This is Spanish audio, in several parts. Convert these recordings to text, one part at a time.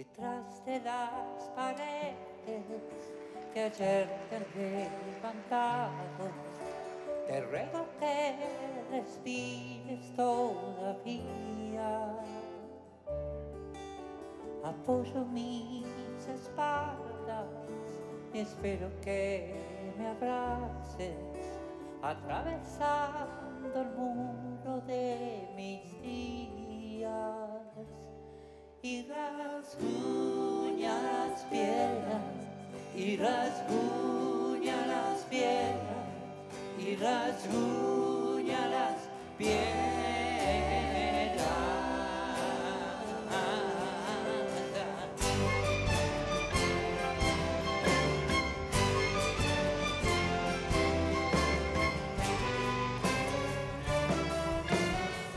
detrás de las paredes que ayer te levantado. Te ruego que respires todavía. Apoyo mis espaldas y espero que me abraces atravesando el muro de mis días y rasguña las piedras y rasguña las piedras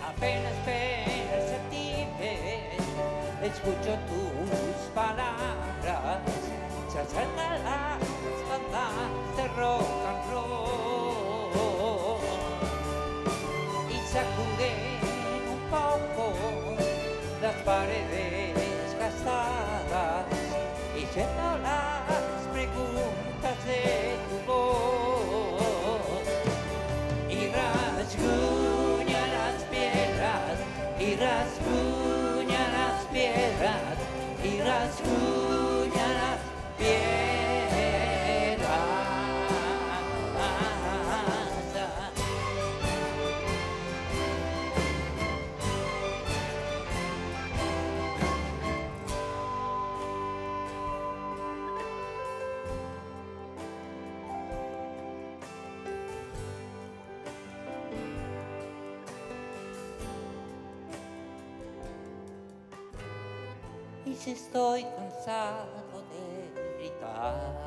apenas perceptibles escucho tus palabras se acercan las bandas de rock and roll. Y sacuden un poco las paredes gastadas y siento las preguntas de tu voz. Y rasguña las piedras y rasguña las piedras y rasguña Y si estoy cansado de gritarte,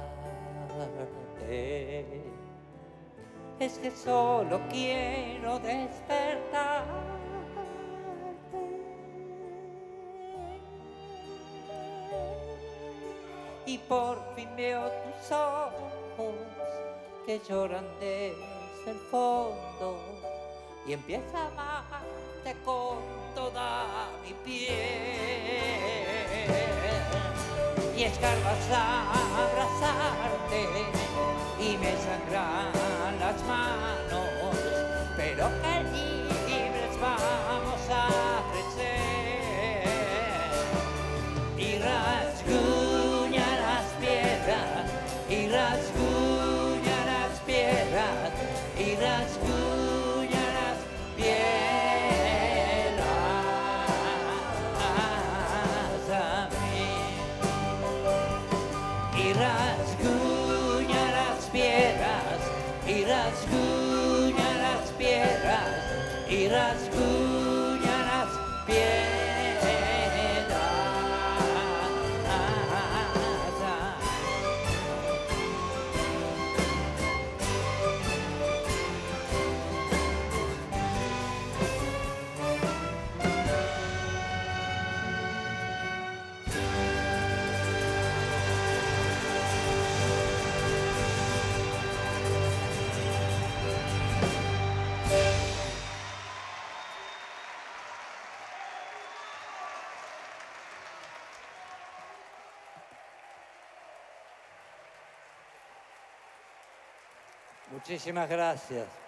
es que solo quiero despertarte. Y por fin veo tus ojos que lloran desde el fondo y empieza a amarte con toda mi piel. Abrazarte y me sangran y rasguña las piedras, y rasguña Muchísimas gracias.